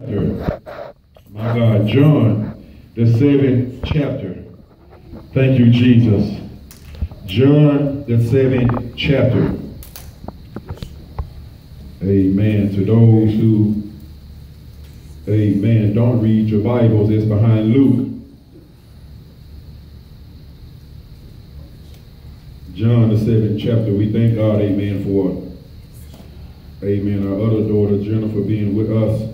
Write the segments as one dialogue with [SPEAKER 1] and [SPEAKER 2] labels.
[SPEAKER 1] My God, John, the seventh chapter. Thank you, Jesus. John, the seventh chapter. Amen. To those who, amen, don't read your Bibles, it's behind Luke. John, the seventh chapter. We thank God, amen, for, amen, our other daughter, Jennifer, being with us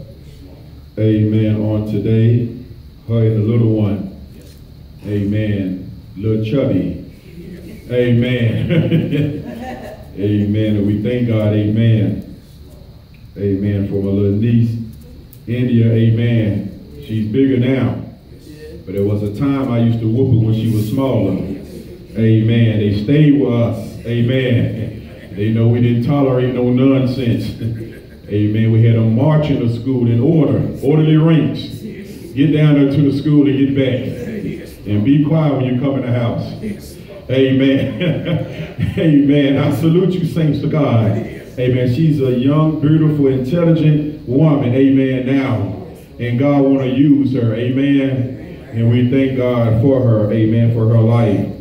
[SPEAKER 1] Amen. On today, her the little one. Amen. Little chubby. Amen. amen. And we thank God. Amen. Amen. For my little niece, India. Amen. She's bigger now. But there was a time I used to whoop her when she was smaller. Amen. They stayed with us. Amen. They know we didn't tolerate no nonsense. Amen. We had them marching the school in order, orderly ranks. Get down there to the school and get back. And be quiet when you come in the house. Amen. Amen. I salute you, saints to God. Amen. She's a young, beautiful, intelligent woman. Amen. Now. And God want to use her. Amen. And we thank God for her. Amen. For her life.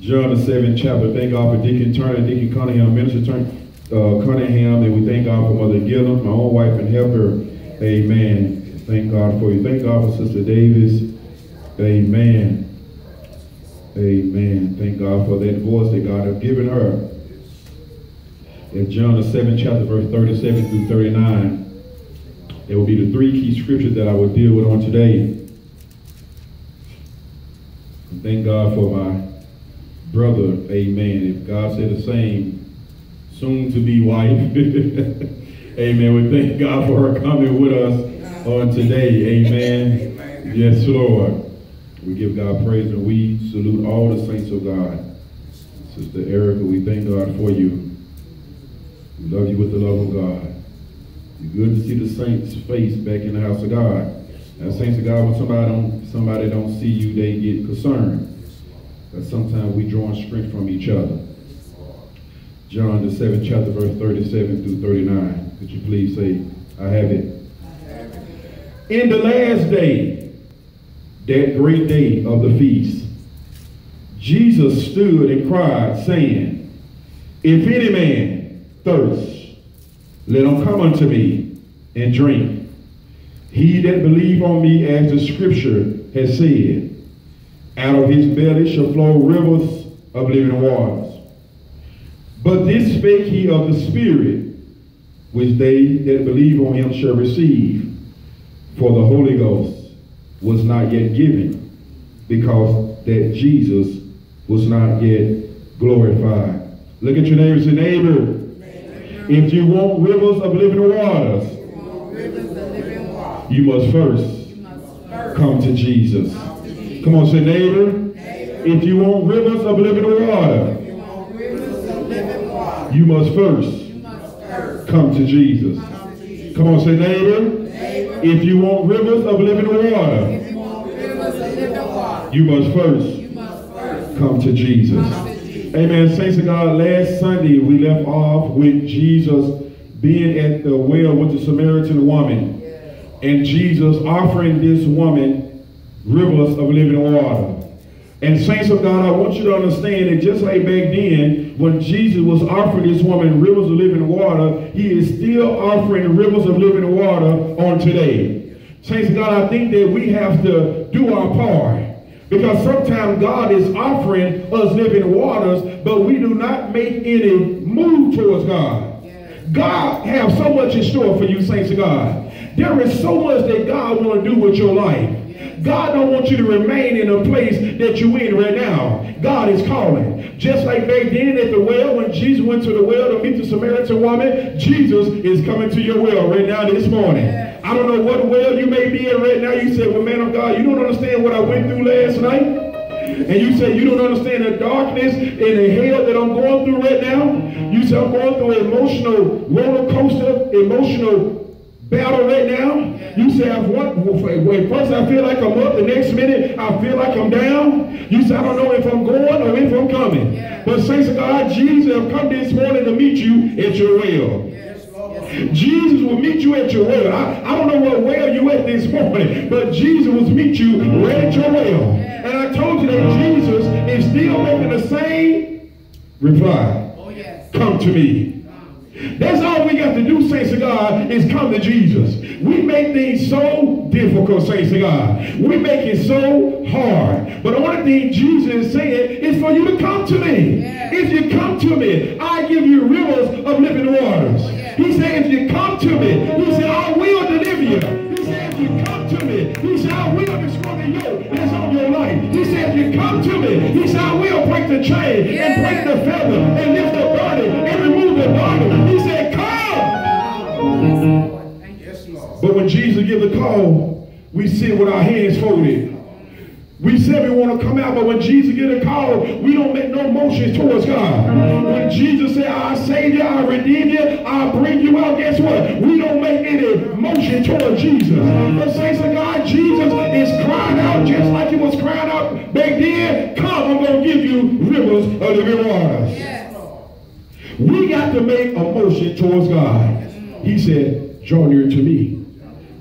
[SPEAKER 1] John the seventh chapter. Thank God for Deacon Turner, Deacon Cunningham, Minister Turner uh, Cunningham, and we thank God for Mother Gillum, my own wife and helper. Amen. Thank God for you. Thank God for Sister Davis. Amen. Amen. Thank God for that voice that God has given her. In John the 7th chapter, verse 37 through 39, there will be the three key scriptures that I will deal with on today. Thank God for my brother. Amen. If God said the same, soon to be wife. Amen. We thank God for her coming with us on today. Amen. Yes, Lord. We give God praise and we salute all the saints of God. Sister Erica, we thank God for you. We love you with the love of God. It's good to see the saints' face back in the house of God. Now, saints of God, when somebody don't somebody don't see you, they get concerned. But sometimes we draw strength from each other. John, the 7th chapter, verse 37 through 39. Could you please say, I have it? In the last day, that great day of the feast, Jesus stood and cried, saying, If any man thirst, let him come unto me and drink. He that believe on me, as the scripture has said, out of his belly shall flow rivers of living waters. But this spake he of the Spirit, which they that believe on him shall receive. For the Holy Ghost was not yet given, because that Jesus was not yet glorified. Look at your neighbor say, neighbor, if you want rivers of living waters, you must first come to Jesus. Come on, say neighbor, if you want rivers of living water, you must first come to Jesus. Come on, say neighbor. If you want rivers of living water, you must first come to Jesus. Amen. Saints of God, last Sunday we left off with Jesus being at the well with the Samaritan woman. And Jesus offering this woman rivers of living water. And saints of God, I want you to understand that just like back then, when Jesus was offering this woman rivers of living water, he is still offering rivers of living water on today. Saints of God, I think that we have to do our part. Because sometimes God is offering us living waters, but we do not make any move towards God. God has so much in store for you, saints of God. There is so much that God want to do with your life. God don't want you to remain in a place that you're in right now. God is calling. Just like back then at the well, when Jesus went to the well to meet the Samaritan woman, Jesus is coming to your well right now this morning. I don't know what well you may be in right now. You say, well, man of God, you don't understand what I went through last night. And you say you don't understand the darkness and the hell that I'm going through right now. You say I'm going through an emotional roller coaster, emotional battle right now. You say, I've what? Wait, first I feel like I'm up, the next minute I feel like I'm down. You say, I don't know if I'm going or if I'm coming. Yeah. But saints of God, Jesus have come this morning to meet you at your will. Yes, Jesus will meet you at your well. I, I don't know what well you at this morning, but Jesus will meet you right at your well. And I told you that Jesus is still making the same reply.
[SPEAKER 2] Oh, yes.
[SPEAKER 1] Come to me. That's all we got to do, saints of God, is come to Jesus. We make things so difficult, saints of God. We make it so hard. But the only thing Jesus is saying is for you to come to me.
[SPEAKER 2] Yeah.
[SPEAKER 1] If you come to me, I give you rivers of living waters.
[SPEAKER 2] yeah.
[SPEAKER 1] He said, if you come to me, he said, I will deliver you. He said, if you come to me, he said, I will destroy the yoke that's on your life. He said, if you come to me, he said, I will break the chain
[SPEAKER 2] Yeah.
[SPEAKER 1] and break the feather and lift the burden and remove the. He said, come.
[SPEAKER 2] Yes, Lord.
[SPEAKER 1] But when Jesus gives the call, we sit with our hands folded. We said we want to come out, but when Jesus get a call, we don't make no motions towards God. When Jesus said, I save you, I redeem you, I bring you out, guess what? We don't make any motion towards Jesus. The saints of God, Jesus is crying out just like he was crying out back then. Come, I'm going to give you rivers of living waters.
[SPEAKER 2] Yes.
[SPEAKER 1] We got to make a motion towards God. He said, draw near to me,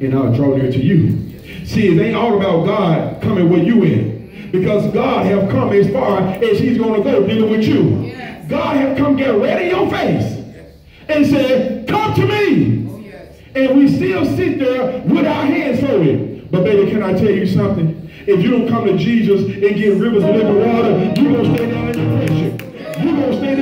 [SPEAKER 1] and I'll draw near to you. See, it ain't all about God coming where you in. Because God have come as far as he's going to go dealing with you.
[SPEAKER 2] Yes.
[SPEAKER 1] God have come get right in your face and said, come to me.
[SPEAKER 2] Yes.
[SPEAKER 1] And we still sit there with our hands folded. But baby, can I tell you something? If you don't come to Jesus and get rivers of living water, you're going to stay down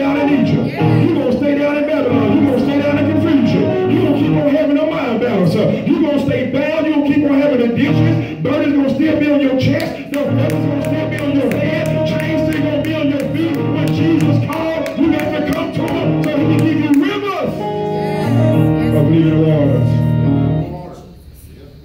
[SPEAKER 1] down in Egypt. You're going to stay down in Babylon. You're going to stay down in confusion. You're going to keep on having a mind balance. You're going to stay bound. You're going to keep on having addictions. Burdens going to still be on your chest. The burdens going to still be on your head. Chains still going to be on your feet. When Jesus called, you got to come to him so he can give you rivers
[SPEAKER 2] Yes.
[SPEAKER 1] of living waters.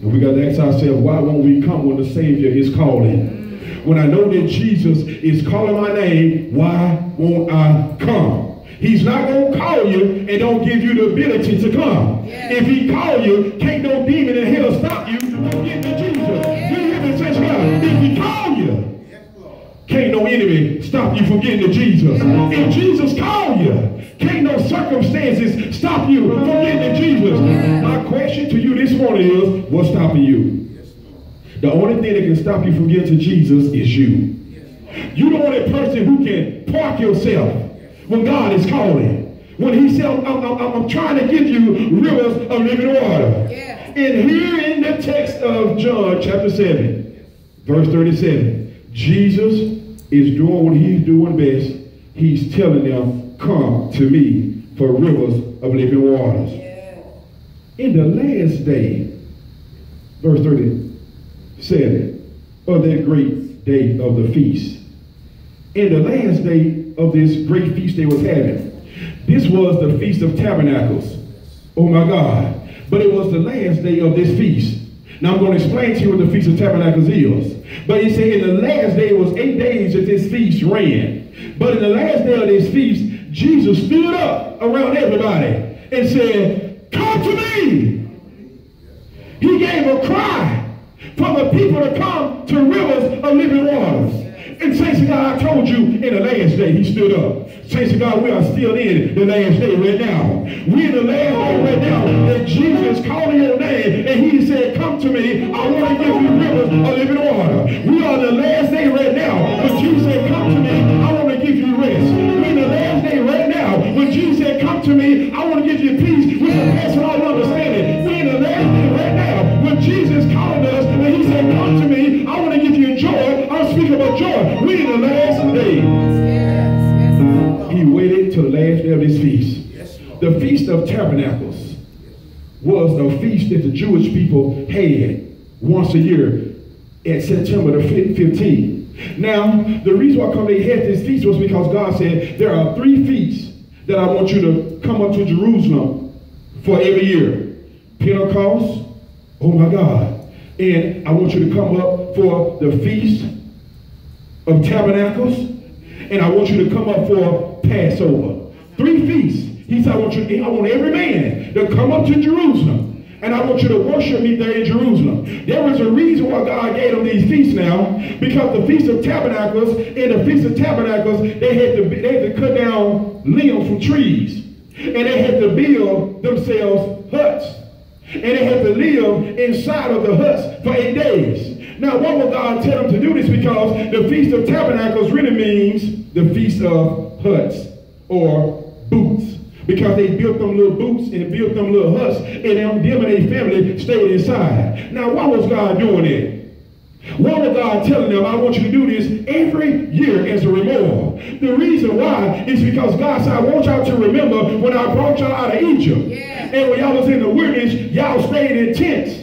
[SPEAKER 1] And we got to ask ourselves, why won't we come when the Savior is calling? When I know that Jesus is calling my name, why won't I come? He's not going to call you and don't give you the ability to come.
[SPEAKER 2] Yeah.
[SPEAKER 1] If he call you, can't no demon in hell stop you from getting to Jesus. You hear me, God? If he call you, can't no enemy stop you from getting to Jesus. If Jesus called you, can't no circumstances stop you from getting to Jesus. My question to you this morning is, what's stopping you? The only thing that can stop you from getting to Jesus is you. You're the only person who can park yourself when God is calling. When he said, I'm, I'm, I'm- trying to give you rivers of living water.
[SPEAKER 2] Yeah.
[SPEAKER 1] And here in the text of John chapter 7, verse 37, Jesus is doing what he's doing best. He's telling them, come to me for rivers of living waters.
[SPEAKER 2] Yes.
[SPEAKER 1] In the last day, verse 37, of that great day of the feast. In the last day of this great feast they was having, this was the Feast of Tabernacles. Oh my God. But it was the last day of this feast. Now I'm going to explain to you what the Feast of Tabernacles is. But he said in the last day, it was eight days that this feast ran. But in the last day of this feast, Jesus stood up around everybody and said, come to me. He gave a cry for the people to come to rivers of living waters. And saints of God, I told you in the last day he stood up. Saints of God, we are still in the last day right now. We in the last day right now that Jesus called your name and he said, come to me. I want to give you rivers of living water. We are the last day right now. But Jesus said, come to me. I want to give you rest. We in the last day right now. When Jesus said, come to me, I feast. The Feast of Tabernacles was a feast that the Jewish people had once a year at September the 15th. Now, the reason why come they had this feast was because God said there are three feasts that I want you to come up to Jerusalem for every year. Pentecost, oh my God. And I want you to come up for the feast of tabernacles, and I want you to come up for Passover. Three feasts. He said, I want you, I want every man to come up to Jerusalem. And I want you to worship me there in Jerusalem. There was a reason why God gave them these feasts now, because the Feast of Tabernacles in the Feast of Tabernacles, they had to, they had to cut down limbs from trees. And they had to build themselves huts. And they had to live inside of the huts for eight days. Now, what would God tell them to do this? Because the Feast of Tabernacles really means the Feast of Huts or booths. Because they built them little boots and built them little huts, and them, them and their family stayed inside. Now, why was God doing it? Why was God telling them, I want you to do this every year as a memorial? The reason why is because God said, I want y'all to remember when I brought y'all out of Egypt.
[SPEAKER 2] Yeah.
[SPEAKER 1] And when y'all was in the wilderness, y'all stayed in tents.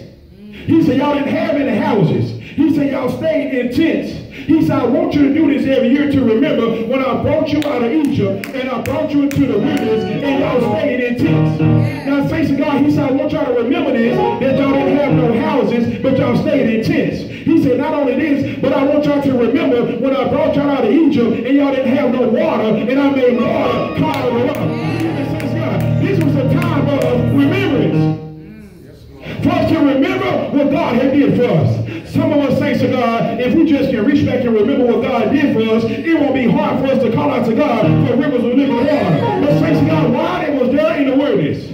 [SPEAKER 1] He said, y'all didn't have any houses. He said, y'all stayed in tents. He said, I want you to do this every year to remember when I brought you out of Egypt and I brought you into the wilderness and y'all stayed in tents. Now, thanks to God, he said, I want y'all to remember this, that y'all didn't have no houses, but y'all stayed in tents. He said, not only this, but I want y'all to remember when I brought y'all out of Egypt and y'all didn't have no water and I made water out of the rock. And thanks God, This was a time of remembrance. Mm. For us to remember what God had did for us. Some of us say to God, if we just can reach back and remember what God did for us, it won't be hard for us to call out to God for rivers of living water. But say to God, why they was there in the wilderness,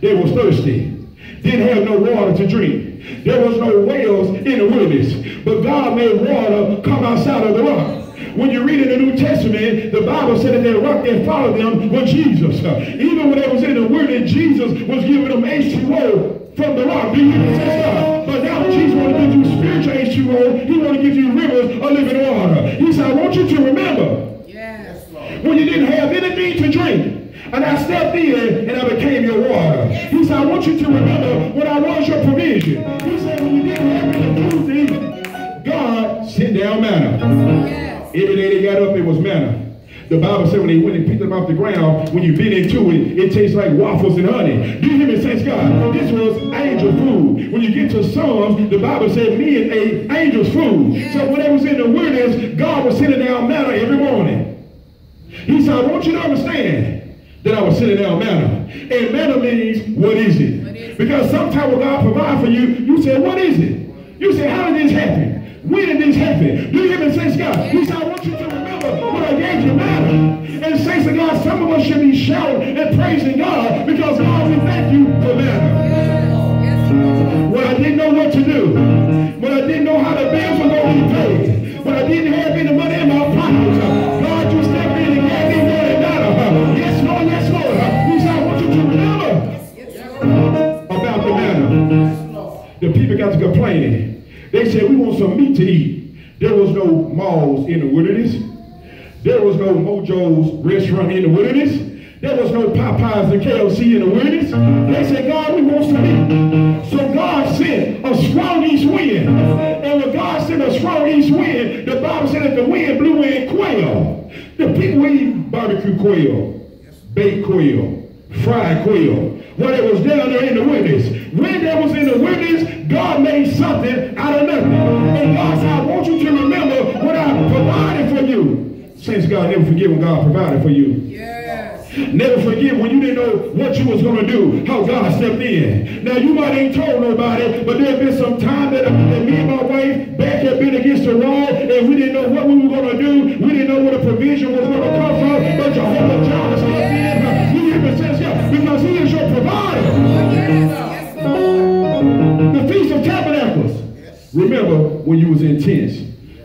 [SPEAKER 1] they was thirsty. Didn't have no water to drink. There was no wells in the wilderness. But God made water come outside of the rock. When you read in the New Testament, the Bible said that the rock that followed them was Jesus. Even when they was in the wilderness, Jesus was giving them H2O from the rock. Do you understand? But now Jesus want to give you spiritual H2O. He want to give you rivers of living water. He said, I want you to remember
[SPEAKER 2] Yes.
[SPEAKER 1] when you didn't have anything to drink. And I stepped in and I became your water. He said, I want you to remember when I was your provision. He said, when you didn't have any food to eat, God sent down manna.
[SPEAKER 2] Yes.
[SPEAKER 1] Every day they got up, it was manna. The Bible said when they went and picked them off the ground, when you bit into it, it tastes like waffles and honey. Do you hear me, saints God? This was angel food. When you get to Psalms, the Bible said men ate angels' food. So when they was in the wilderness, God was sending down manna every morning. He said, I want you to understand that I was sending down manna. And manna means, what is it?
[SPEAKER 2] What is it?
[SPEAKER 1] Because sometimes when God provide for you, you say, what is it? You say, how did this happen? When did this happen? Do you hear me, saints God? He said, I want you to remember what I gave you manna. And saints of God, some of us should be shouting and praising God because God, we thank you for manna.
[SPEAKER 2] Yes. Yes, Lord.
[SPEAKER 1] When I didn't know what to do. When I didn't know how the bills were going to be paid. When I didn't have any money in my pockets. God, you stepped in and gave me more than that. Yes, Lord, yes, Lord. He said, I want you to remember about the manna. The people got to complaining. They said, we want some meat to eat. There was no malls in the wilderness. There was no Mojo's restaurant in the wilderness. There was no Popeyes and KFC in the wilderness. They said, God, we want some meat. So God sent a strong east wind. And when God sent a strong east wind, the Bible said that the wind blew in quail. The people eat barbecue quail, baked quail, fried quail. When it was down there in the wilderness. When they was in the wilderness, God made something out of nothing. And God said, I want you to remember what I provided for you. Saints, God, never forget when God provided for you.
[SPEAKER 2] Yes.
[SPEAKER 1] Never forget when you didn't know what you was going to do, how God stepped in. Now, you might ain't told nobody, but there been some time that, that me and my wife back had been against the wall, and we didn't know what we were going to do. We didn't know where the provision was going to come from, but Jehovah Jireh stepped in. You hear me? Because he is your provider. Remember when you was in tents.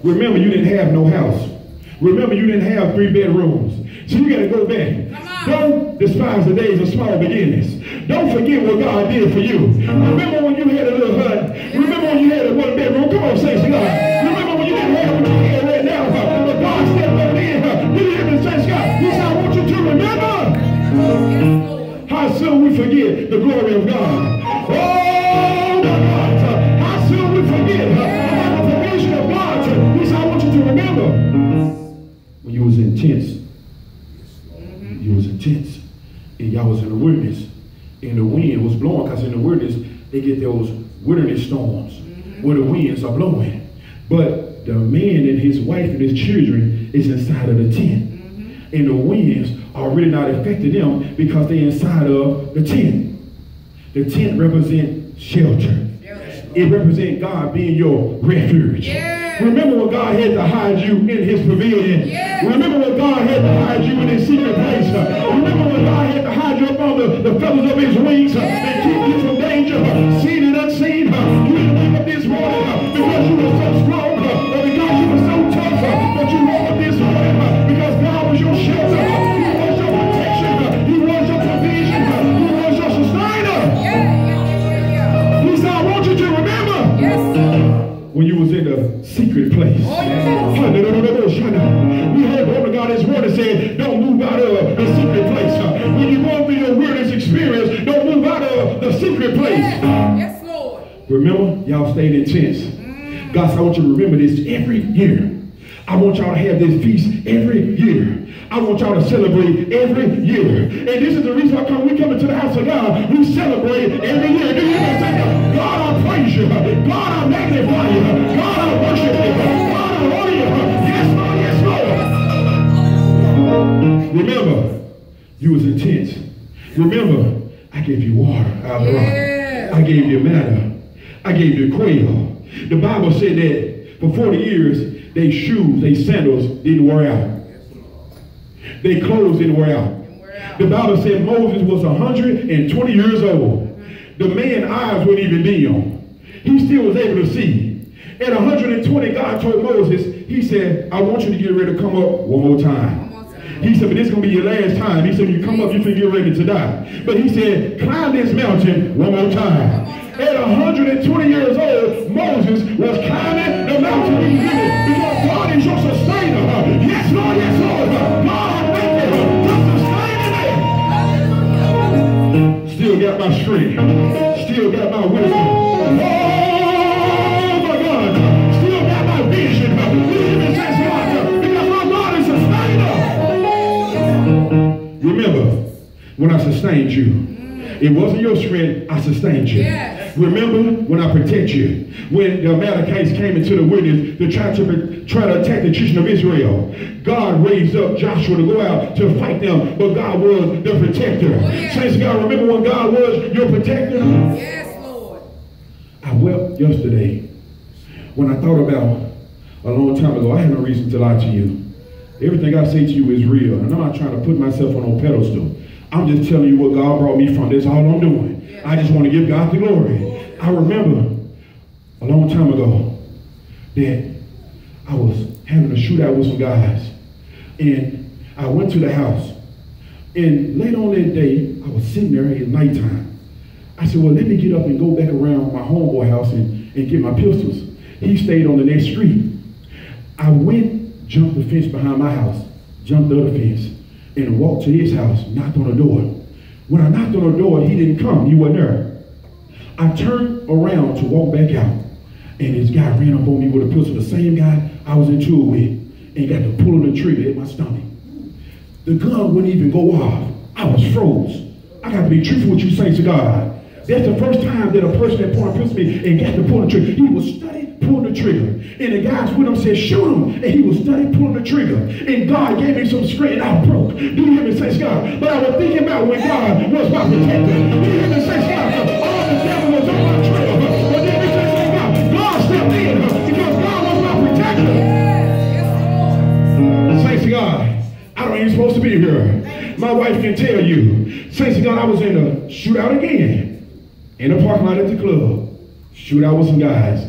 [SPEAKER 1] Remember you didn't have no house. Remember you didn't have three bedrooms. So you got to go back. Don't despise the days of small beginnings. Don't forget what God did for you. Remember when you had a little hut. Remember when you had a one bedroom. Come on, say to God. Remember when you didn't have what you have right now. But God stepped on in. You hear me, say to God. He said, I want you to remember. How soon we forget the glory of God. Oh, when you was in tents. Mm-hmm. You was in tents. And y'all was in the wilderness. And the wind was blowing because in the wilderness, they get those wilderness storms mm-hmm. where the winds are blowing. But the man and his wife and his children is inside of the tent. Mm-hmm. And the winds are really not affecting them because they're inside of the tent. The tent represents shelter.
[SPEAKER 2] Yes.
[SPEAKER 1] It represents God being your refuge.
[SPEAKER 2] Yes.
[SPEAKER 1] Remember what God had to hide you in his pavilion.
[SPEAKER 2] Yes.
[SPEAKER 1] Remember what God had to hide you in his secret place. Remember what God had to hide you up on the, the feathers of his wings and keep you from danger, seen and unseen. You didn't wake up this morning because you were when you was in the secret place.
[SPEAKER 2] Oh, yes.
[SPEAKER 1] Ah, we heard the word of God this morning saying, don't move out of the secret place. When you go through your weirdest experience, don't move out of the secret place.
[SPEAKER 2] Yes, yes, Lord.
[SPEAKER 1] Remember, y'all stayed in tents. Mm. God said, I want you to remember this every year. I want y'all to have this feast every year. I want y'all to celebrate every year. And this is the reason why come, we come into the house of God, we celebrate every year. Do you understand? God, I praise you. God, I magnify you. God, I worship you. God, I honor you. Yes, Lord, yes, Lord. Remember, you was in tents. Remember, I gave you water out of the rock. I gave you manna. I gave you quail. The Bible said that for 40 years, they shoes, they sandals didn't wear out. Their clothes didn't wear out. The Bible said Moses was 120 years old. The man's eyes weren't even dim. He still was able to see. At 120, God told Moses, he said, I want you to get ready to come up one more time.
[SPEAKER 2] One more time.
[SPEAKER 1] He said, but this is going to be your last time. He said, you come up, you finna get ready to die. But he said, climb this mountain one more time. At 120 years old, Moses was climbing the mountain. He did it because God is your sustainer. Yes, Lord, yes, Lord. God, got my strength. Still got my wisdom. Oh my God. Still got my vision. Even says God, because my God is sustainer. Remember, when I sustained you, it wasn't your strength, I sustained you.
[SPEAKER 2] Yes.
[SPEAKER 1] Remember when I protect you. When the Amalekites came into the wilderness to try to try to attack the children of Israel, God raised up Joshua to go out to fight them, but God was the protector.
[SPEAKER 2] Oh, yeah.
[SPEAKER 1] Saints God, remember when God was your protector?
[SPEAKER 2] Yes, Lord.
[SPEAKER 1] I wept yesterday when I thought about a long time ago. I have no reason to lie to you. Everything I say to you is real. And I'm not trying to put myself on a pedestal. I'm just telling you what God brought me from. That's all I'm doing. I just want to give God the glory. I remember a long time ago that I was having a shootout with some guys. And I went to the house. And late on that day, I was sitting there at nighttime. I said, well, let me get up and go back around my homeboy house and, and get my pistols. He stayed on the next street. I went, jumped the fence behind my house, jumped the other fence, and walked to his house, knocked on the door. When I knocked on the door, he didn't come. He wasn't there. I turned around to walk back out, and this guy ran up on me with a pistol, the same guy I was in tour with, and got to pulling the trigger at my stomach. The gun wouldn't even go off. I was froze. I got to be truthful with you, saints of God. That's the first time that a person that pointed a pistol me and got to pull the trigger. He was study pulling the trigger. And the guys with him said, shoot him. And he was study pulling the trigger. And God gave me some strength and I broke. Do you hear me, saints of God? But I was thinking about when God was my protector. Do you hear me, saints of God? I don't supposed to be here. My wife can tell you. Saints of God, I was in a shootout again. In a parking lot at the club. Shootout with some guys.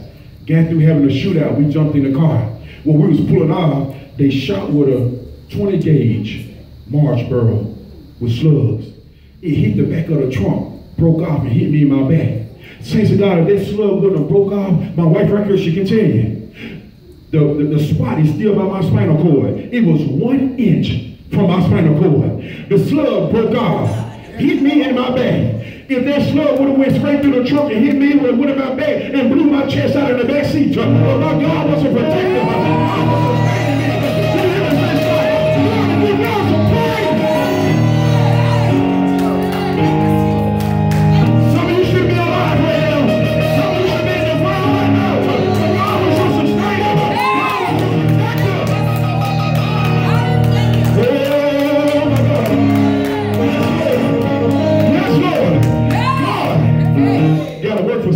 [SPEAKER 1] Got through having a shootout. We jumped in the car. When we was pulling off, they shot with a 20 gauge March with slugs. It hit the back of the trunk, broke off and hit me in my back. Saints of God, if that slug would have broke off, my wife right here, she can tell you. The, the, the spot is still by my spinal cord. It was one inch from my spinal cord. The slug broke off, hit me in my back. If that slug would have went straight through the trunk and hit me, would have my back and blew my chest out in the back seat. But my God was a protector. God was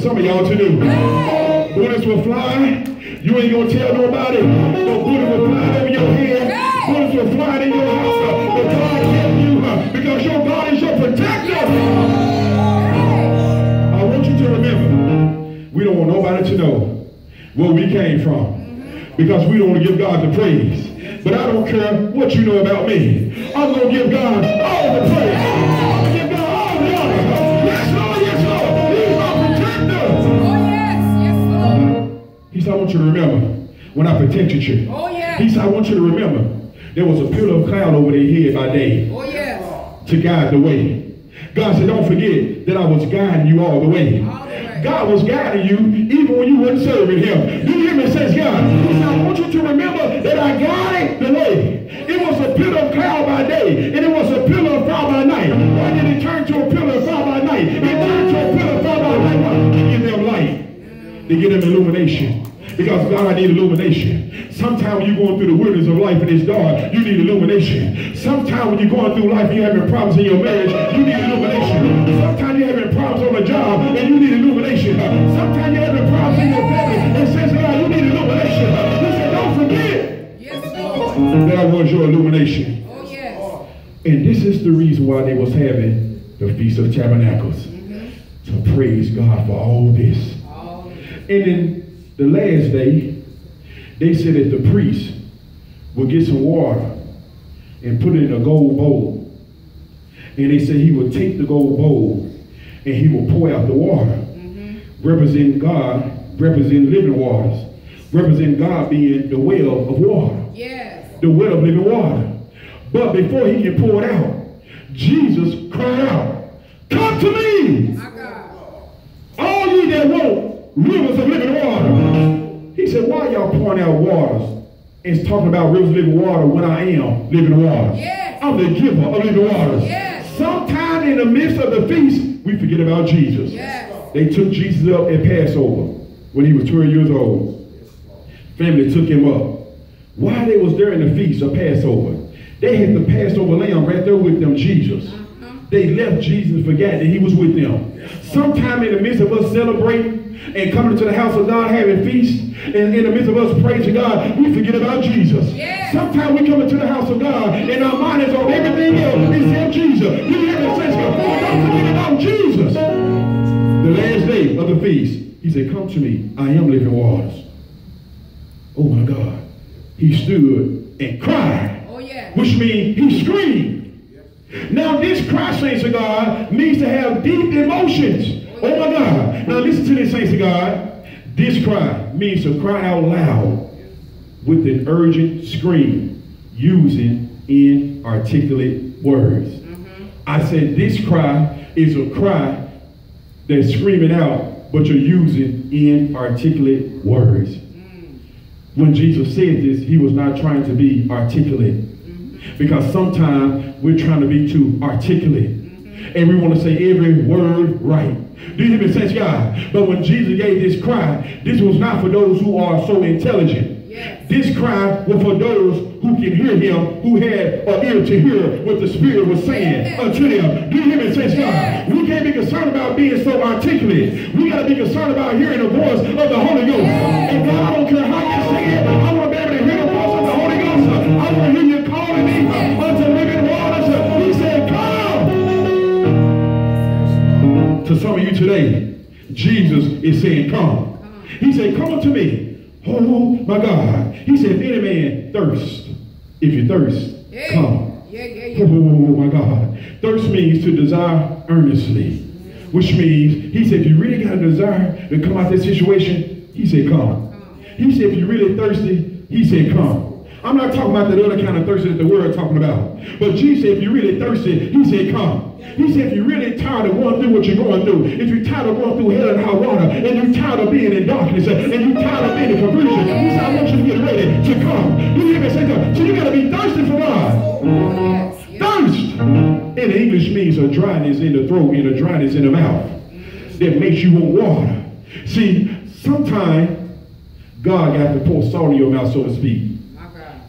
[SPEAKER 1] some of y'all to do. Bullets will fly. You ain't gonna tell nobody. No bullet will fly over your head. Bullets will fly in your house. But God kept you because your God is your protector. I want you to remember, we don't want nobody to know where we came from because we don't want to give God the praise. But I don't care what you know about me. I'm going to give God all the praise. He said, I want you to remember when I protected you.
[SPEAKER 2] Oh, yes.
[SPEAKER 1] He said, I want you to remember there was a pillar of cloud over their head by day
[SPEAKER 2] Oh, yes.
[SPEAKER 1] to guide the way. God said, don't forget that I was guiding you all the way.
[SPEAKER 2] All the way.
[SPEAKER 1] God was guiding you even when you weren't serving him. You hear me, says God. He said, I want you to remember that I guided the way. It was a pillar of cloud by day, and it was a pillar of fire by night. Why did it turn to a pillar of fire by night? It turned to a pillar of fire by night. To give them light. To give them illumination. Because God need illumination. Sometimes when you're going through the wilderness of life and it's dark, you need illumination. Sometimes when you're going through life and you're having problems in your marriage, you need illumination. Sometimes you're having problems on the job and you need illumination. Sometimes you're having problems in your family and says God, you need illumination. Said, don't forget
[SPEAKER 2] Yes, Lord.
[SPEAKER 1] that was your illumination.
[SPEAKER 2] Oh, yes.
[SPEAKER 1] And this is the reason why they was having the Feast of Tabernacles. Mm-hmm. To praise God for all this.
[SPEAKER 2] Oh,
[SPEAKER 1] And in the last day, they said that the priest would get some water and put it in a gold bowl. And they said he would take the gold bowl and he would pour out the water, mm-hmm. representing God, representing living waters, representing God being the well of water,
[SPEAKER 2] yes.
[SPEAKER 1] the well of living water. But before he can pour it out, Jesus cried out, Come to me! All ye that want rivers of living water. He said, why y'all pouring out waters and talking about rivers of living water when I am living water?
[SPEAKER 2] Yes.
[SPEAKER 1] I'm the giver of living waters.
[SPEAKER 2] Yes.
[SPEAKER 1] Sometime in the midst of the feast, we forget about Jesus.
[SPEAKER 2] Yes.
[SPEAKER 1] They took Jesus up at Passover when he was 12 years old. Family took him up. While they was there in the feast of Passover, they had the Passover lamb right there with them, Jesus. Uh-huh. They left Jesus, forgot that he was with them. Sometime in the midst of us celebrating and coming to the house of God having feast, and in the midst of us praising God, we forget about Jesus.
[SPEAKER 2] Yes.
[SPEAKER 1] Sometimes we come into the house of God and our mind is on everything else except Jesus. You hear me say, don't forget about Jesus. The last day of the feast, he said, Come to me. I am living waters. Oh my God. He stood and cried,
[SPEAKER 2] Oh, yes.
[SPEAKER 1] which means he screamed. Now, this cry, saints of God, means to have deep emotions. Oh my God. Now, listen to this, saints of God. This cry means to cry out loud with an urgent scream using inarticulate words. Mm-hmm. I said this cry is a cry that's screaming out, but you're using inarticulate words. Mm. When Jesus said this, he was not trying to be articulate. Mm-hmm. Because sometimes we're trying to be too articulate. Mm-hmm. And we want to say every word right. Do you hear me, saints God? But when Jesus gave this cry, this was not for those who are so intelligent.
[SPEAKER 2] Yes.
[SPEAKER 1] This cry was for those who can hear him, who had an ear to hear what the Spirit was saying
[SPEAKER 2] Yes.
[SPEAKER 1] unto them. Do you hear me, saints
[SPEAKER 2] Yes.
[SPEAKER 1] God? We can't be concerned about being so articulate. We got to be concerned about hearing the voice of the Holy Ghost. And God, I don't care how you say it, To some of you today, Jesus is saying, come. He said, come unto me. Oh my God. He said, if any man thirst, if you thirst,
[SPEAKER 2] Yeah.
[SPEAKER 1] come.
[SPEAKER 2] Yeah, yeah,
[SPEAKER 1] Oh, my God. Thirst means to desire earnestly, which means, he said, if you really got a desire to come out of this situation, he said, come. He said, if you're really thirsty, he said, come. I'm not talking about that other kind of thirsty that the world talking about. But Jesus said, if you're really thirsty, he said, come. He said, if you're really tired of going through what you're going through, if you're tired of going through hell and high water, and you're tired of being in darkness, and you're tired of being in confusion, he said, I want you to get ready to come. You hear me that? So you got to be thirsty for God. Thirst in English means a dryness in the throat and a dryness in the mouth that makes you want water. See, sometimes God got to pour salt in your mouth, so to speak.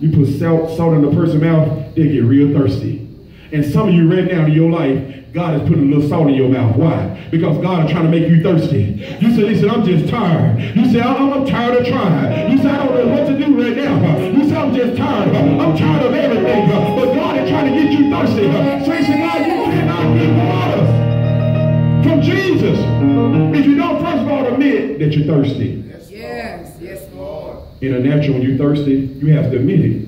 [SPEAKER 1] You put salt, salt in a person's mouth, they get real thirsty. And some of you right now in your life, God is putting a little salt in your mouth. Why? Because God is trying to make you thirsty. You say, listen, I'm just tired. You say, I'm, tired of trying. You say, I don't know what to do right now. You say, I'm just tired. I'm tired of everything. But God is trying to get you thirsty. Say, say, God, you cannot get water from Jesus if you don't first of all admit that you're thirsty.
[SPEAKER 2] Yes, yes, Lord.
[SPEAKER 1] In a natural, when you're thirsty, you have to admit it.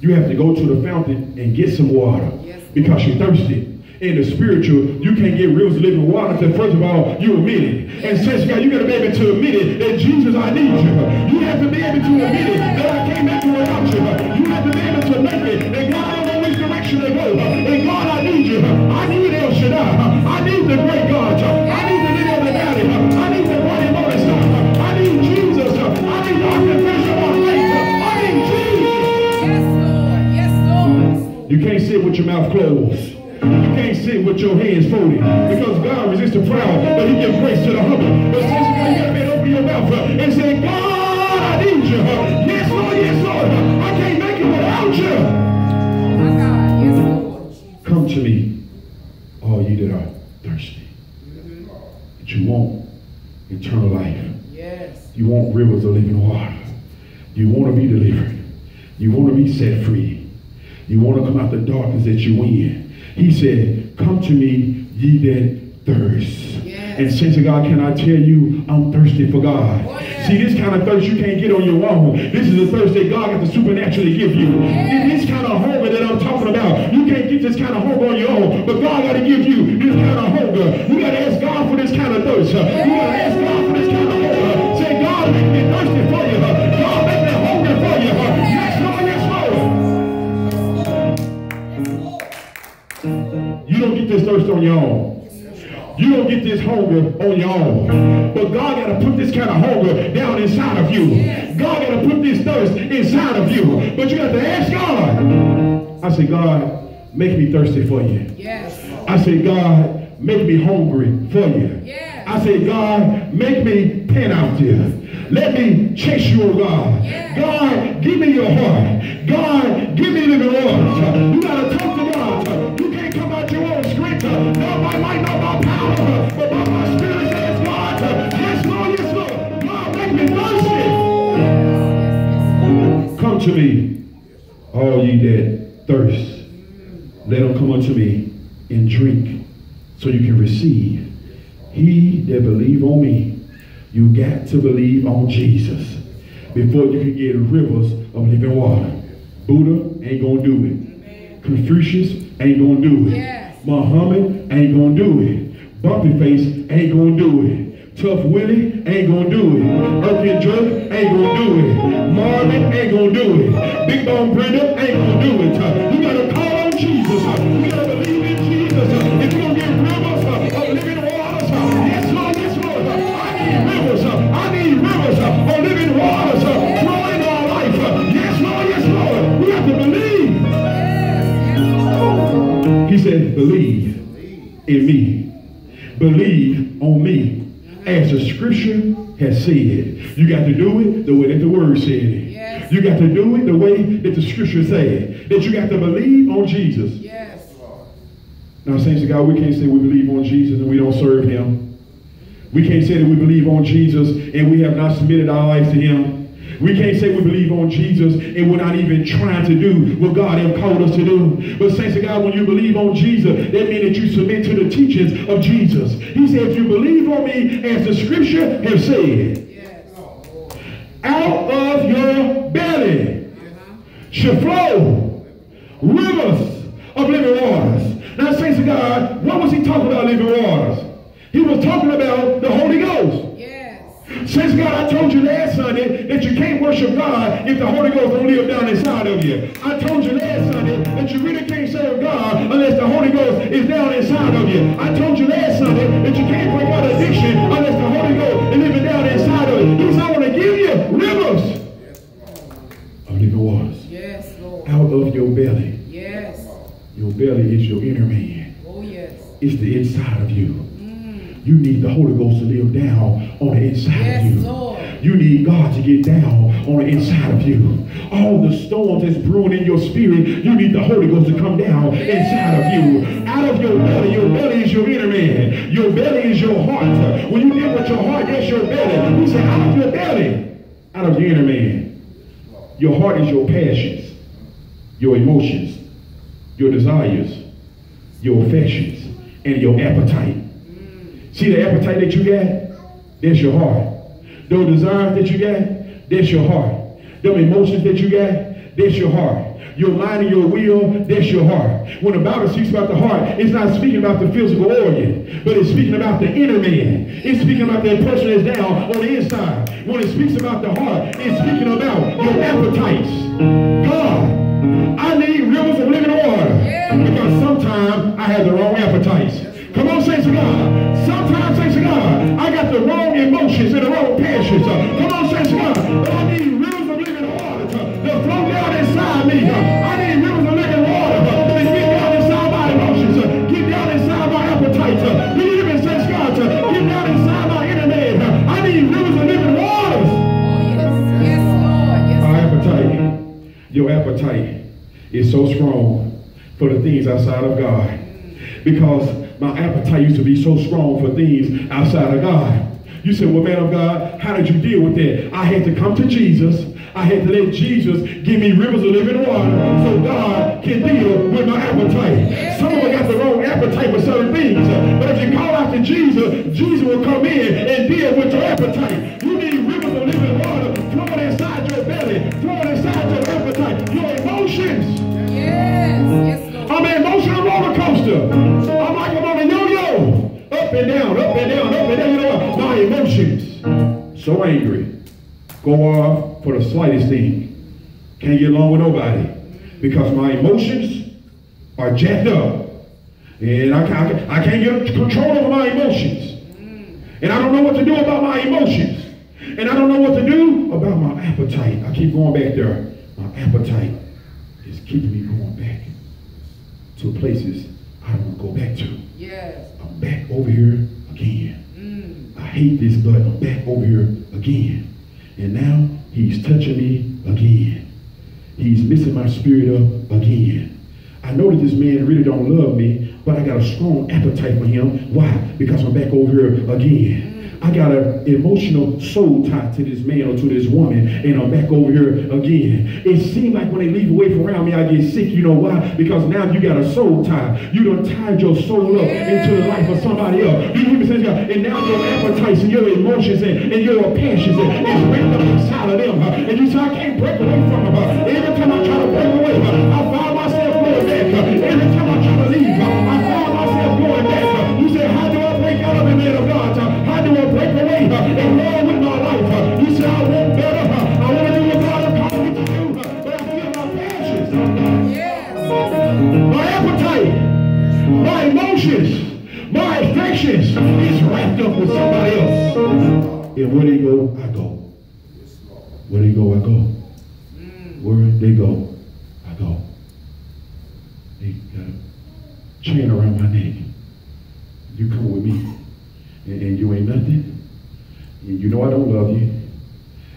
[SPEAKER 1] You have to go to the fountain and get some water
[SPEAKER 2] Yes.
[SPEAKER 1] because you're thirsty. In the spiritual, you can't get of living water until first of all you admit it. And since God, you got to be able to admit it that Jesus, I need you. You have to be able to admit it that I can't make it without you. You have to be able to admit it that God, I don't know which direction to go. And God, I need you. I need El Shaddai. I need the great God. You can't sit with your mouth closed. You can't sit with your hands folded. Because God resists the proud, but he gives grace to the humble. But since you able to open your mouth and say, God, I need you. Yes, Lord, yes, Lord. I can't make it without you.
[SPEAKER 2] My God. Yes.
[SPEAKER 1] Come to me, all you that are thirsty. That you want eternal life.
[SPEAKER 2] Yes.
[SPEAKER 1] You want rivers of living water. You want to be delivered. You want to be set free. You want to come out the darkness that you in. He said, Come to me, ye that thirst.
[SPEAKER 2] Yes.
[SPEAKER 1] And saints of God, can I tell you, I'm thirsty for God.
[SPEAKER 2] Oh, yeah.
[SPEAKER 1] See, this kind of thirst you can't get on your own. This is the thirst that God got to supernaturally give you. This kind of hunger that I'm talking about, you can't get this kind of hunger on your own. But God got to give you this kind of hunger. You got to ask God for this kind of thirst. You got to ask God on your own. You don't get this hunger on your own. But God got to put this kind of hunger down inside of you. God got to put this thirst inside of you. But you got to ask God. I say, God, make me thirsty for you.
[SPEAKER 2] Yes.
[SPEAKER 1] I say, God, make me hungry for you.
[SPEAKER 2] Yes.
[SPEAKER 1] I say, God, make me pen out you. Let me chase you, oh God.
[SPEAKER 2] Yes.
[SPEAKER 1] God, give me your heart. God, give me living waters. You got to talk to God. You can't come out your own Come to me, all ye that thirst. Let them come unto me and drink so you can receive. He that believe on me, you got to believe on Jesus before you can get rivers of living water. Buddha ain't gonna do it. Confucius ain't gonna do it. Muhammad ain't gonna do it. Bumpy Face ain't gonna do it. Tough Willie ain't gonna do it. Erkin Drug ain't gonna do it. Marvin ain't gonna do it. Big Bone Brenda ain't gonna do it. You gotta call on Jesus. You gotta believe in Jesus. If you're gonna get uh, of living Said, believe in me. Believe on me. As the scripture has said. You got to do it the way that the word said it.
[SPEAKER 2] Yes.
[SPEAKER 1] You got to do it the way that the scripture said. That you got to believe on Jesus.
[SPEAKER 2] Yes.
[SPEAKER 1] Now, saints of God, we can't say we believe on Jesus and we don't serve him. We can't say that we believe on Jesus and we have not submitted our lives to him. We can't say we believe on Jesus and we're not even trying to do what God has called us to do. But saints of God, when you believe on Jesus, that means that you submit to the teachings of Jesus. He said, if you believe on me as the scripture has said, out of your belly should flow rivers of living waters. Now, saints of God, what was he talking about living waters? He was talking about the Holy Ghost. Since God, I told you last Sunday that you can't worship God if the Holy Ghost don't live down inside of you. I told you last Sunday that you really can't serve God unless the Holy Ghost is down inside of you. I told you last Sunday that you can't break out addiction unless the Holy Ghost is living down inside of you. He said, I want to give you rivers of living waters
[SPEAKER 2] Yes, Lord.
[SPEAKER 1] out of your belly.
[SPEAKER 2] Yes.
[SPEAKER 1] Your belly is your inner man.
[SPEAKER 2] Oh, yes.
[SPEAKER 1] It's the inside of you. You need the Holy Ghost to live down on the inside
[SPEAKER 2] Yes,
[SPEAKER 1] of you.
[SPEAKER 2] Lord.
[SPEAKER 1] You need God to get down on the inside of you. All the storms that's brewing in your spirit, you need the Holy Ghost to come down inside of you. Out of your belly, your belly is your inner man. Your belly is your heart. When you deal with your heart, that's your belly. He said, out of your belly, out of your inner man. Your heart is your passions, your emotions, your desires, your affections, and your appetite. See the appetite that you got? That's your heart. Those desires that you got, that's your heart. Them emotions that you got, that's your heart. Your mind and your will, that's your heart. When the Bible speaks about the heart, it's not speaking about the physical organ, but it's speaking about the inner man. It's speaking about that person that's down on the inside. When it speaks about the heart, it's speaking about your appetites. God, I need rivers of living water. Because sometimes I have the wrong appetites. Come on, saints of God. Sometimes, saints of God, I got the wrong emotions and the wrong passions. Uh, Come on, saints of God. But I need rivers of living water to, flow down inside me. Uh, I need rivers of living water to get down inside my emotions, uh, get down inside my appetites. Get down inside my inner I need rivers of living waters.
[SPEAKER 2] Oh, yes. Yes, Lord. Yes,
[SPEAKER 1] Our appetite, your appetite is so strong for the things outside of God. Because my appetite used to be so strong for things outside of God. You said, well, man of God, how did you deal with that? I had to come to Jesus. I had to let Jesus give me rivers of living water so God can deal with my appetite. Some of us got the wrong appetite for certain things. But if you call out to Jesus, Jesus will come in and deal with your appetite. You and down, up and down, up. Know what? My emotions. So angry. Go off for the slightest thing. Can't get along with nobody. Because my emotions are jacked up. And I can't, I can't get control over my emotions. And I don't know what to do about my emotions. And I don't know what to do about my appetite. I keep going back there. My appetite is keeping me going back to places I don't want to go back to.
[SPEAKER 2] Yes.
[SPEAKER 1] I'm back over here again.
[SPEAKER 2] Mm.
[SPEAKER 1] I hate this, but I'm back over here again. And now he's touching me again. He's missing my spirit up again. I know that this man really don't love me, but I got a strong appetite for him. Why? Because I'm back over here again. I got an emotional soul tie to this man or to this woman, and I'm back over here again. It seems like when they leave away from around me, I get sick. You know why? Because now you got a soul tie. You done tied your soul up into the life of somebody else. You hear me say, God? And now your appetites and your emotions and, and your passions and, is wrapped up inside of them. huh? And you say, I can't break away from them. huh? Every time I try to break away, huh, I find myself going back. Every time I try to leave, I find myself going back. My affections is wrapped up with somebody else. And where they go, I go. Where they go, I go. Where they go, I go. They got a chain around my neck. You come with me. And, and you ain't nothing. And you know I don't love you.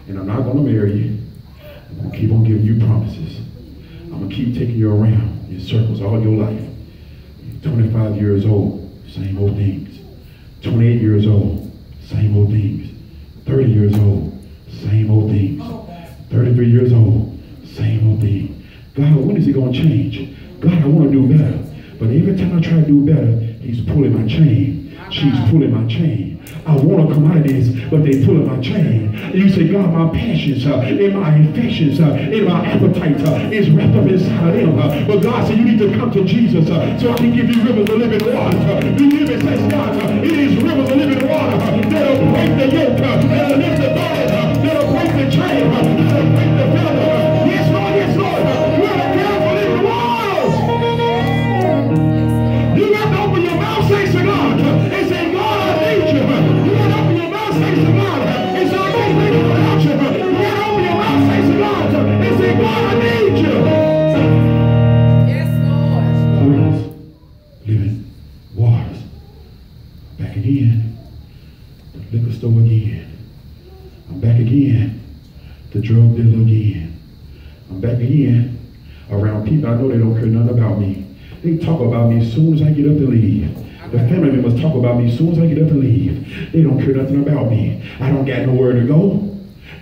[SPEAKER 1] And I'm not going to marry you. I'm to keep on giving you promises. I'm to keep taking you around in circles all your life. You're 25 years old, same old things. 28 years old, same old things. 30 years old, same old things. 33 years old, same old thing. God, when is it going to change? God, I want to do better. But every time I try to do better, he's pulling my chain. She's pulling my chain. I want to come out of this, but they pulling my chain. And you say, God, my passions, uh, and my affections, uh, and my appetite uh, is wrapped up inside of them. Uh, but God said, you need to come to Jesus uh, so I can give you rivers of living water. Uh, you hear me? Says God, uh, it is rivers of living water uh, that'll break the yoke, uh, that'll lift the burden, uh, that'll break the chain, uh, that'll break the feather. Uh, yes, Lord, yes, Lord. Uh, about me as soon as I get up and leave. The family members talk about me as soon as I get up and leave. They don't care nothing about me. I don't got nowhere to go.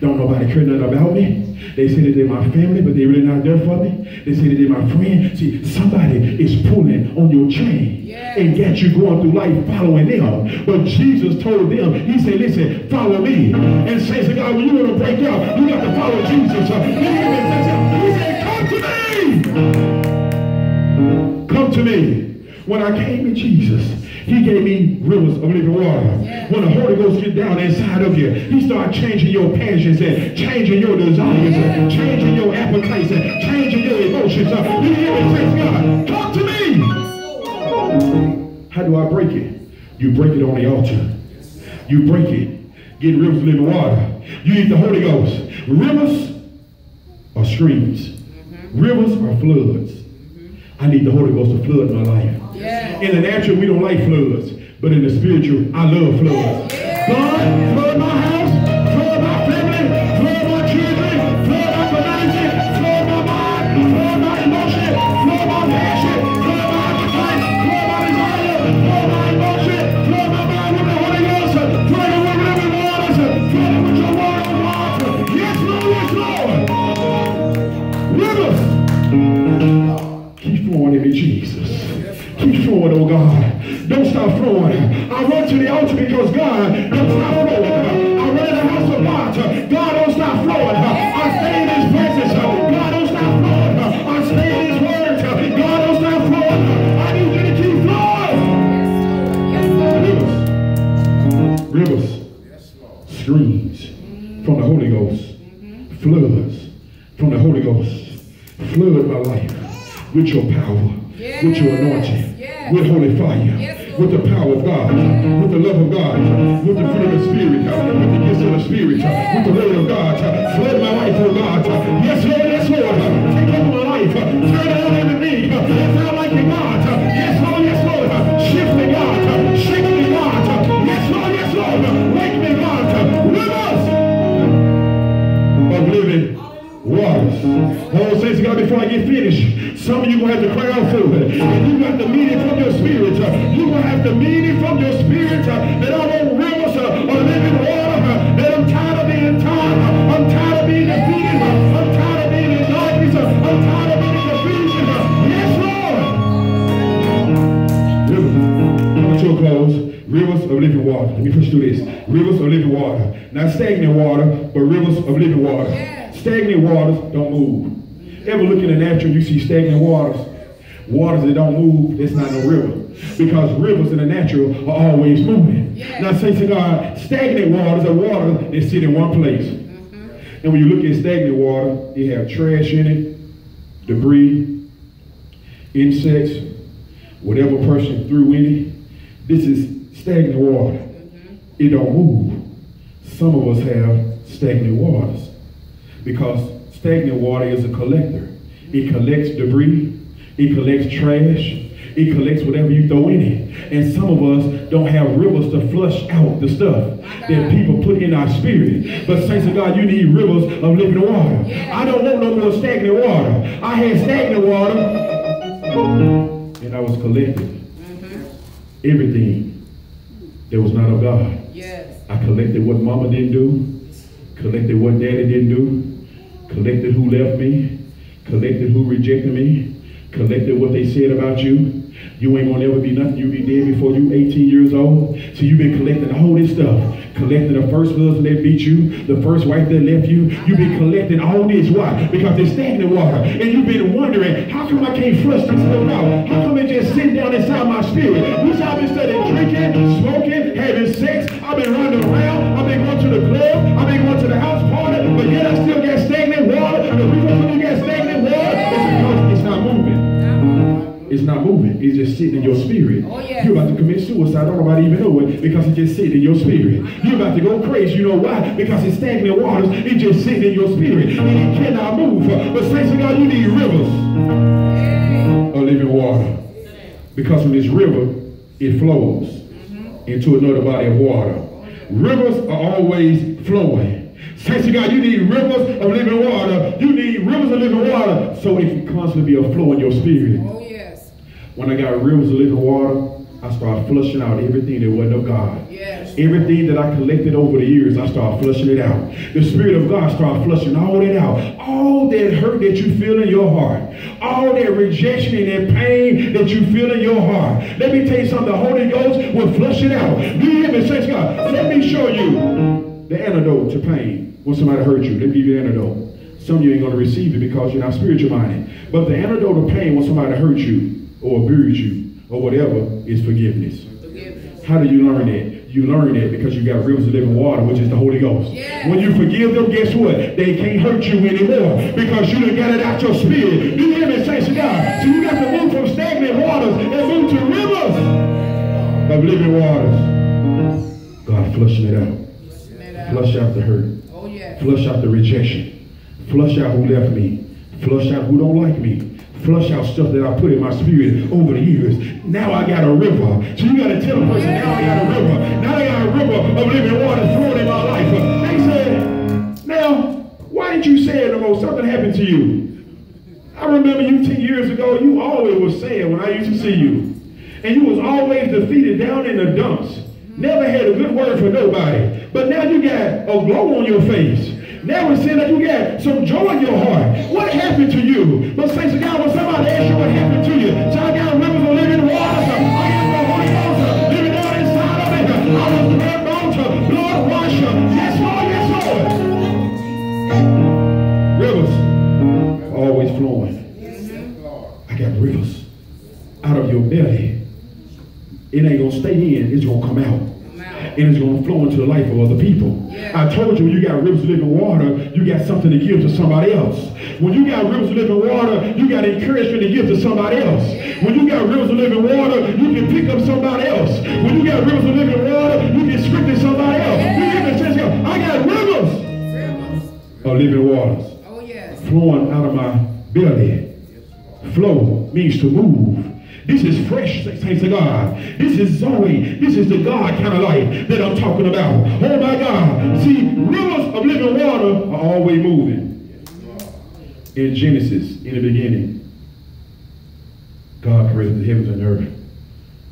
[SPEAKER 1] Don't nobody care nothing about me. They say that they're my family, but they really not there for me. They say that they're my friend. See, somebody is pulling on your chain
[SPEAKER 2] Yes.
[SPEAKER 1] and got you going through life following them. But Jesus told them, he said, listen, follow me. And says to God, when you want to break out, you got to follow Jesus. Uh, Come to me. When I came to Jesus, he gave me rivers of living water. When the Holy Ghost get down inside of you, he start changing your passions and changing your desires and changing your appetites and changing your emotions. Uh, You hear me? Praise God. Come to me. How do I break it? You break it on the altar. You break it. Get rivers of living water. You need the Holy Ghost. Rivers are streams. Rivers are floods. I need the Holy Ghost to flood my life.
[SPEAKER 2] Yes.
[SPEAKER 1] In the natural, we don't like floods. But in the spiritual, I love floods. God, flood my house, flood my family, flood my children, flood my finances, flood my mind, flood my emotion, flood my passion, to the altar because God don't stop flowing. I run in the house of God. God don't stop flowing. I stay in his presence. God don't stop flowing. I stay in his word. God don't stop flowing. I need you to keep flowing.
[SPEAKER 2] Yes, Lord.
[SPEAKER 1] Rivers. Rivers. Streams from the Holy Ghost. Floods from the Holy Ghost. Flood my life with your power, with your anointing,
[SPEAKER 2] Yes.
[SPEAKER 1] with holy fire,
[SPEAKER 2] Yes.
[SPEAKER 1] With the power of God, with the love in the natural, you see stagnant waters. Waters that don't move, it's not no river. Because rivers in the natural are always moving. Now, say to God, stagnant waters are water that sit in one place. Mm-hmm. And when you look at stagnant water, you have trash in it, debris, insects, whatever person threw in it. This is stagnant water. Mm-hmm. It don't move. Some of us have stagnant waters because stagnant water is a collector. It collects debris. It collects trash. It collects whatever you throw in it. And some of us don't have rivers to flush out the stuff that people put in our spirit. But saints of God, you need rivers of living water. I don't want no more stagnant water. I had stagnant water and I was collecting mm-hmm. everything that was not of God. I collected what mama didn't do, collected what daddy didn't do, collected who left me, collected who rejected me, collected what they said about you. You ain't gonna ever be nothing. You'll be dead before you 18 years old. So you've been collecting all this stuff. Collecting the first husband that beat you, the first wife that left you. You've been collecting all this. Why? Because it's stagnant water. And you've been wondering, how come I can't flush this stuff out? How come it just sitting down inside my spirit? You see, I've been studying drinking, smoking, having sex. I've been running around. I've been going to the club. I've been going to the house It's not moving. It's just sitting in your oh. spirit.
[SPEAKER 2] Oh, yes.
[SPEAKER 1] You're about to commit suicide. Don't nobody even know it because it's just sitting in your spirit. You're about to go crazy. You know why? Because it's stagnant waters. It's just sitting in your spirit. And it cannot move. But saints of God, you need rivers
[SPEAKER 2] Hey.
[SPEAKER 1] of living water. Because from this river, it flows mm-hmm. into another body of water. Rivers are always flowing. Saints of God, you need rivers of living water. You need rivers of living water so it can constantly be a flow in your spirit.
[SPEAKER 2] Oh,
[SPEAKER 1] When I got rivers of living water, I started flushing out everything that wasn't of God.
[SPEAKER 2] Yes.
[SPEAKER 1] Everything that I collected over the years, I started flushing it out. The Spirit of God started flushing all that out. All that hurt that you feel in your heart. All that rejection and that pain that you feel in your heart. Let me tell you something. The Holy Ghost will flush it out. You hear me? Saints God. Let me show you the antidote to pain when somebody hurt you. Let me give you the antidote. Some of you ain't going to receive it because you're not spiritual minded. But the antidote to pain when somebody hurt you or abused you or whatever is forgiveness.
[SPEAKER 2] Forgiveness.
[SPEAKER 1] How do you learn that? You learn that because you got rivers of living water, which is the Holy Ghost. When you forgive them, guess what? They can't hurt you anymore because you done got it out your spirit. You hear me, saints of God? So you got to move from stagnant waters and move to rivers of living waters. God flushing it out.
[SPEAKER 2] It out.
[SPEAKER 1] Flush out the hurt.
[SPEAKER 2] Oh.
[SPEAKER 1] Flush out the rejection. Flush out who left me. Flush out who don't like me. Flush out stuff that I put in my spirit over the years. Now I got a river. So you got to tell a person, now I got a river. Now I got a river of living water flowing in my life. They said, now, why didn't you say it no? Something happened to you. I remember you 10 years ago, you always was saying when I used to see you. And you was always defeated down in the dumps. Never had a good word for nobody. But now you got a glow on your face. Now it's saying that you got some joy in your heart. What happened to you? But saints of God, when somebody asks you what happened to you, I got rivers of living water. I got the Holy Ghost living down inside of me. I was red bones, uh, blood washer. Yes, Lord, yes, Lord. Rivers always flowing. I got rivers out of your belly. It ain't gonna stay in, it's gonna. Come out. And it's gonna flow into the life of other people. I told you when you got rivers of living water, you got something to give to somebody else. When you got rivers of living water, you got encouragement to give to somebody else. When you got rivers of living water, you can pick up somebody else. When you got rivers of living water, you can script to somebody else. You hear me? Says God, I got rivers
[SPEAKER 2] Rivers.
[SPEAKER 1] of living waters
[SPEAKER 2] Oh, yes.
[SPEAKER 1] flowing out of my belly. Flow means to move. This is fresh, saints of God. This is Zoe. This is the God kind of life that I'm talking about. Oh my God. See, rivers of living water are always moving. In Genesis, in the beginning, God created the heavens and earth.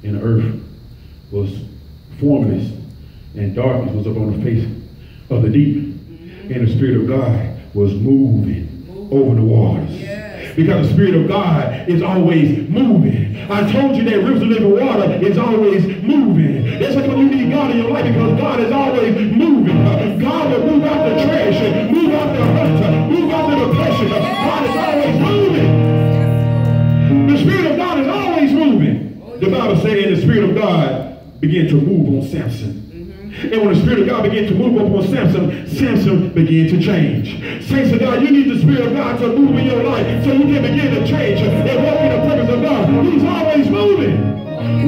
[SPEAKER 1] And the earth was formless, and darkness was upon the face of the deep. And the Spirit of God was moving over the waters. Because the Spirit of God is always moving. I told you that rivers of living water is always moving. That's why you need God in your life because God is always moving. God will move out the trash, move out the hurt, move out the depression. God is always moving. The Spirit of God is always moving. The Bible said the Spirit of God began to move on Samson. And when the Spirit of God began to move upon Samson, Samson began to change. Saints of God, you need the Spirit of God to move in your life so you can begin to change and walk in the purpose of God. He's always moving.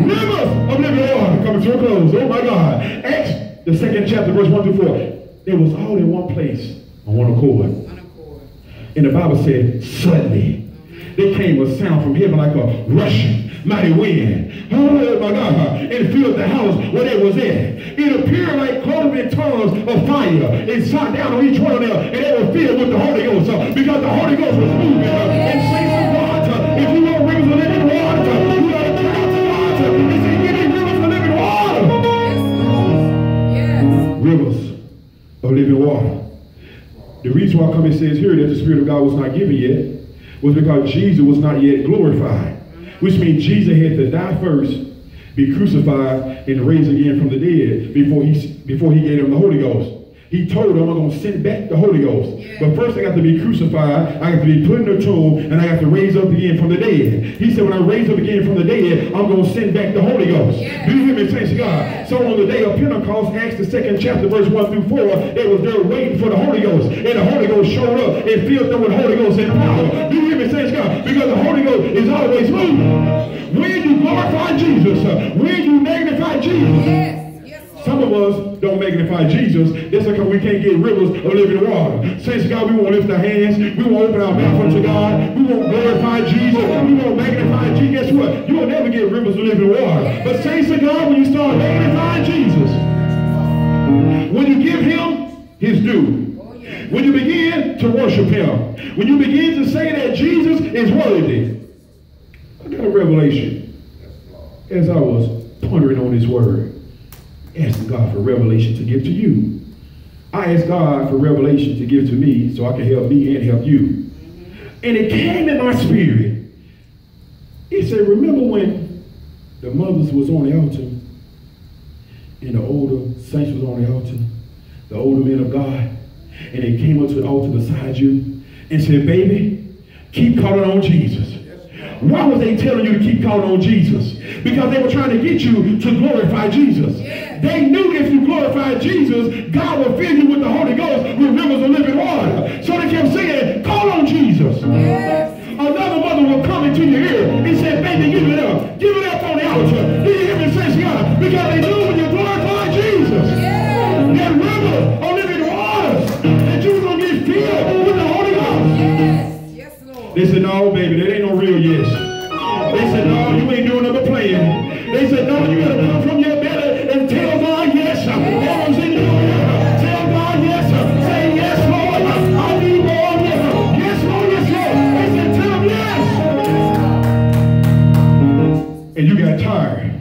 [SPEAKER 1] Rivers of living water coming to a close. Oh my God. Acts, the second chapter, verse 1 through 4. It was all in one place on one accord.
[SPEAKER 2] One accord.
[SPEAKER 1] And the Bible said, suddenly, there came a sound from heaven like a rushing mighty wind. Oh my God. And it filled the house where they was in. It appeared like cloven tongues of fire. It shot down on each one of them. And they were filled with the Holy Ghost. uh, because the Holy Ghost was moving. uh, and saints of God, if you want rivers of living water, you got to cry out to God. and say, give me rivers of living water.
[SPEAKER 2] Yes, Yes.
[SPEAKER 1] Rivers of living water. The reason why I come it says here that the Spirit of God was not given yet was because Jesus was not yet glorified. Which means Jesus had to die first, be crucified, and raised again from the dead before he before he gave him the Holy Ghost. He told them, I'm going to send back the Holy Ghost. But first I got to be crucified, I got to be put in the tomb, and I got to raise up again from the dead. He said, when I raise up again from the dead, I'm going to send back the Holy Ghost.
[SPEAKER 2] Yes.
[SPEAKER 1] Do you hear me, saints of God? So on the day of Pentecost, Acts the second chapter, verse 1 through 4, they was there waiting for the Holy Ghost. And the Holy Ghost showed up and filled them with Holy Ghost and power. Do you hear me, saints of God? Because the Holy Ghost is always moving. When you glorify Jesus, when you magnify Jesus,
[SPEAKER 2] Yes. Yes, Lord.
[SPEAKER 1] Some of us don't magnify Jesus. That's because we can't get rivers of living water. Saints of God, we won't lift our hands. We won't open our mouth unto God. We won't glorify Jesus. We won't magnify Jesus. Guess what? You will never get rivers of living water. But saints of God, when you start magnifying Jesus, when you give him his due, When you begin to worship him, when you begin to say that Jesus is worthy, I got a revelation as I was pondering on his word, asking God for revelation to give to you. I asked God for revelation to give to me so I can help me and help you. And it came in my spirit. He said, remember when the mothers was on the altar and the older saints was on the altar, the older men of God, and they came up to the altar beside you and said, baby, keep calling on Jesus. Why was they telling you to keep calling on Jesus? Because they were trying to get you to glorify Jesus.
[SPEAKER 2] Yeah.
[SPEAKER 1] They knew if you glorified Jesus, God would fill you with the Holy Ghost with rivers of living water. So they kept saying, call on Jesus.
[SPEAKER 2] Yes.
[SPEAKER 1] Another mother will come into your ear and say, baby, give it up. Give it up on the altar. Do you hear me say, God? Because they knew when you glorified Jesus,
[SPEAKER 2] Yes.
[SPEAKER 1] that river of living waters, that you were going to get filled with the Holy Ghost.
[SPEAKER 2] Yes. Yes, Lord.
[SPEAKER 1] They said, got tired.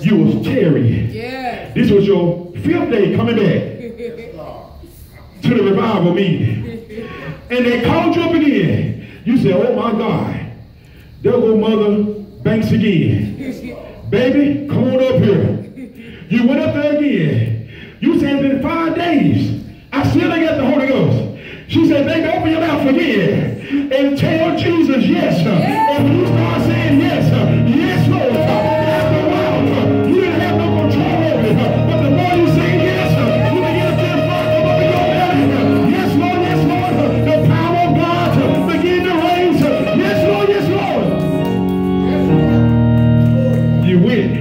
[SPEAKER 1] You was tarrying.
[SPEAKER 2] Yes.
[SPEAKER 1] This was your fifth day coming back to the revival meeting. And they called you up again. You said, oh my God, there go Mother Banks again. Baby, come on up here. You went up there again. You said it's been five days. I still ain't got the Holy Ghost. She said, baby, open your mouth again and tell Jesus yes. And when you start saying yes, yes, Lord, after a while, you didn't have no control over it. But the more you say yes, you begin to feel fire come in your belly. Yes, Lord, yes, Lord. The power of God begin to reign. Yes, Lord, yes, Lord. You went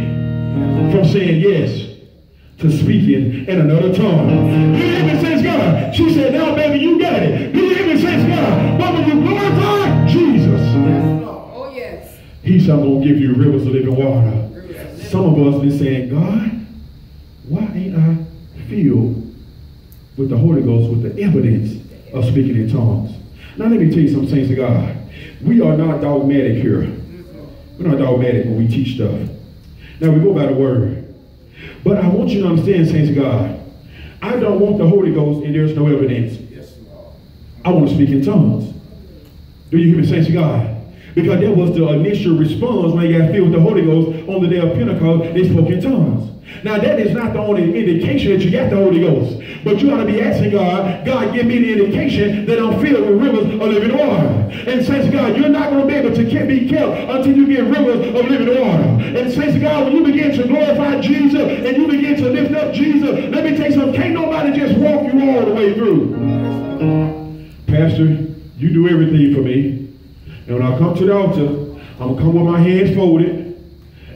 [SPEAKER 1] from saying yes to speaking in another tongue. You me, says God? She said, now, baby, I'm going to give you rivers of living water. Some of us been saying, God, why ain't I filled with the Holy Ghost with the evidence of speaking in tongues? Now let me tell you some things to God. We are not dogmatic here. We're not dogmatic when we teach stuff. Now we go by the word. But I want you to understand, saints of God, I don't want the Holy Ghost and there's no evidence. I want to speak in tongues. Do you hear me, saints of God? Because that was the initial response when they got filled with the Holy Ghost on the day of Pentecost, they spoke in tongues. Now that is not the only indication that you got the Holy Ghost. But you ought to be asking God, God, give me the indication that I'm filled with rivers of living water. And of God, you're not going to be able to be kept until you get rivers of living water. And of God, when you begin to glorify Jesus and you begin to lift up Jesus, let me tell you something, can't nobody just walk you all the way through. Pastor, you do everything for me. And when I come to the altar, I'm gonna come with my hands folded.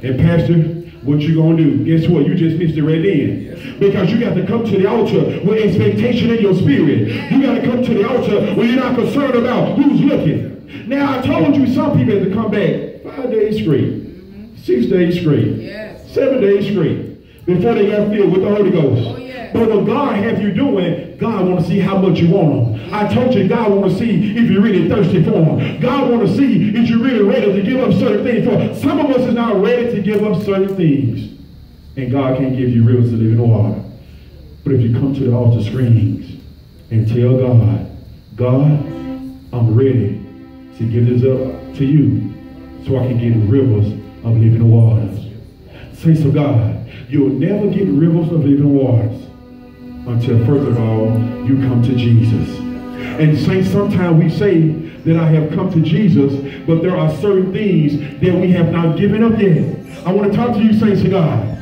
[SPEAKER 1] And Pastor, what you gonna do? Guess what? You just missed it right then. Because you got to come to the altar with expectation in your spirit. You got to come to the altar when you're not concerned about who's looking. Now I told you some people have to come back five days straight, six days straight,
[SPEAKER 2] Yes.
[SPEAKER 1] seven days straight before they got filled with the Holy Ghost. But God have you doing, God want to see how much you want him. I told you God want to see if you're really thirsty for him. God want to see if you're really ready to give up certain things for. Some of us is not ready to give up certain things. And God can't give you rivers of living water. But if you come to the altar screens and tell God, God, I'm ready to give this up to you so I can get rivers of living waters. Saints of God, you'll never get rivers of living waters until first of all you come to Jesus. And saints, sometimes we say that I have come to Jesus, but there are certain things that we have not given up yet. I want to talk to you, saints of God.